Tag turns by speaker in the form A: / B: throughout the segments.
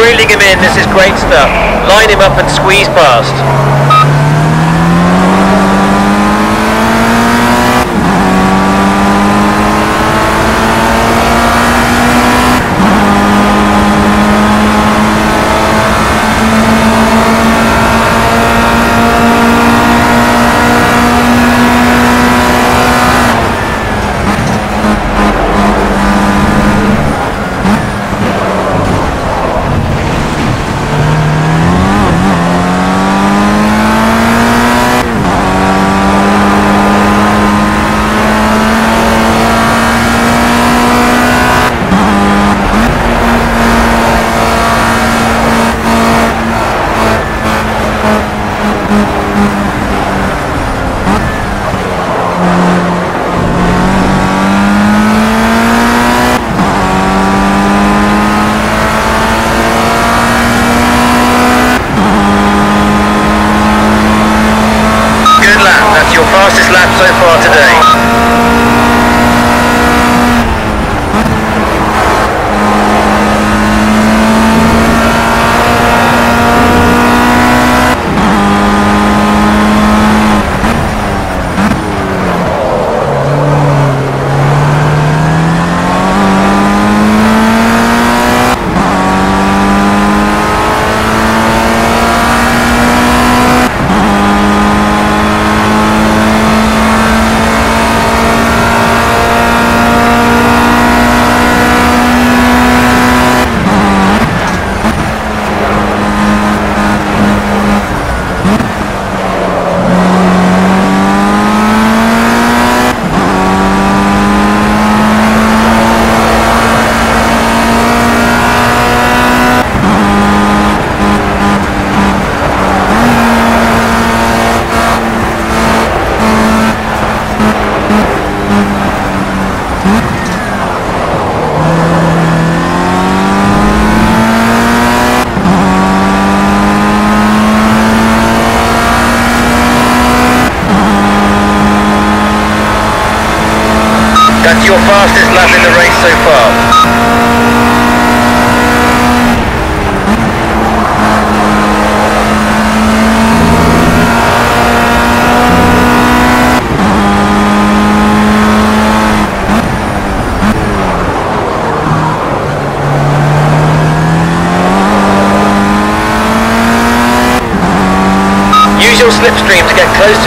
A: reeling him in, this is great stuff. Line him up and squeeze past.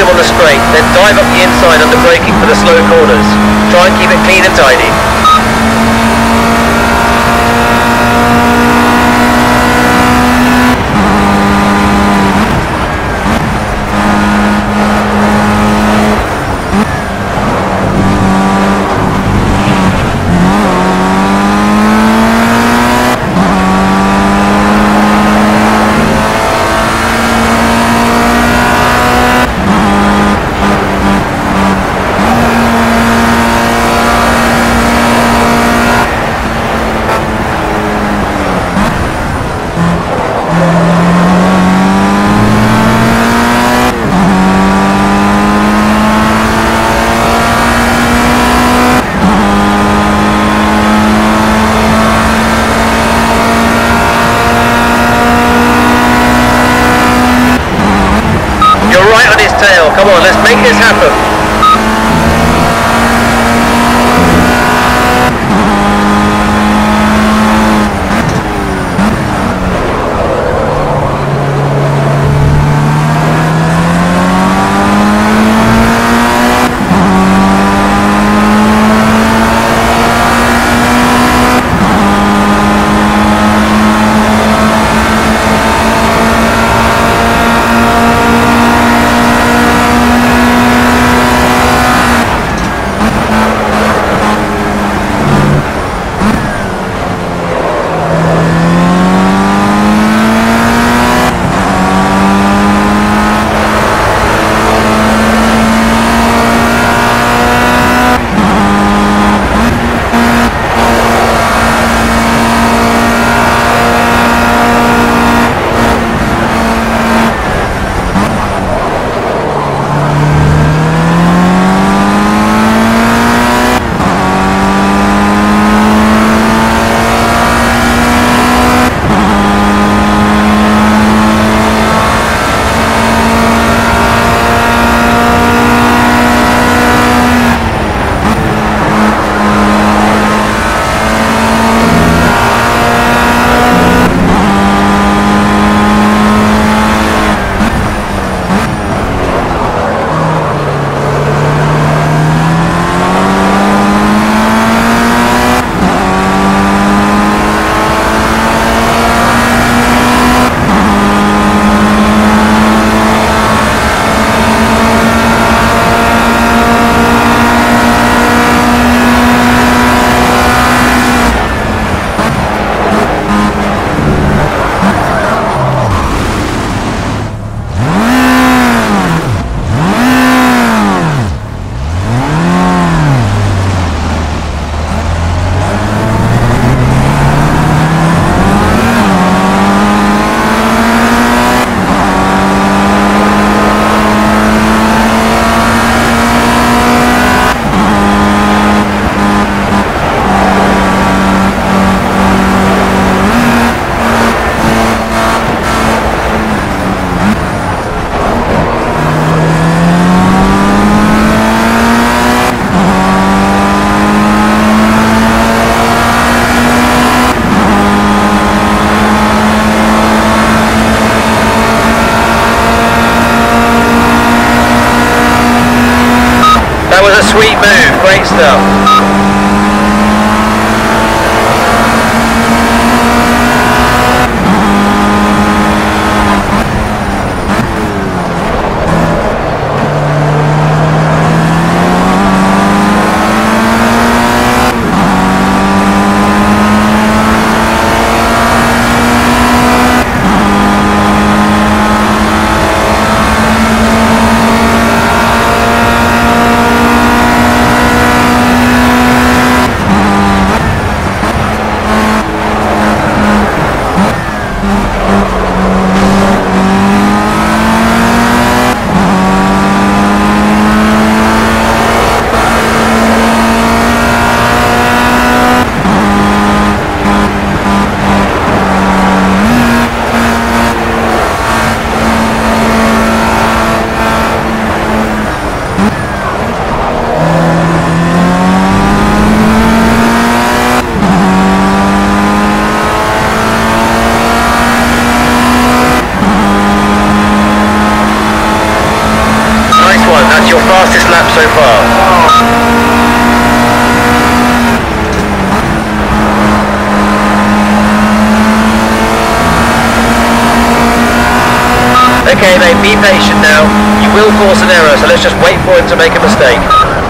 A: On the straight, then dive up the inside under braking for the slow corners. Try and keep it clean and tidy. Tail. Come on, let's make this happen. Sweet move. Great stuff. Okay, mate, be patient now. You will force an error, so let's just wait for him to make a mistake.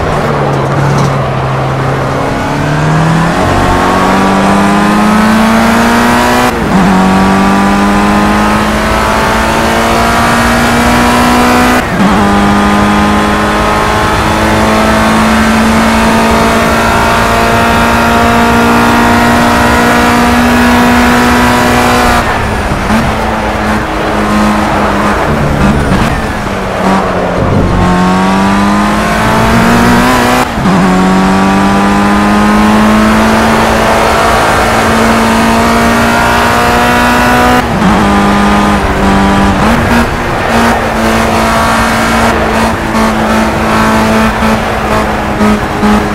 A: Driver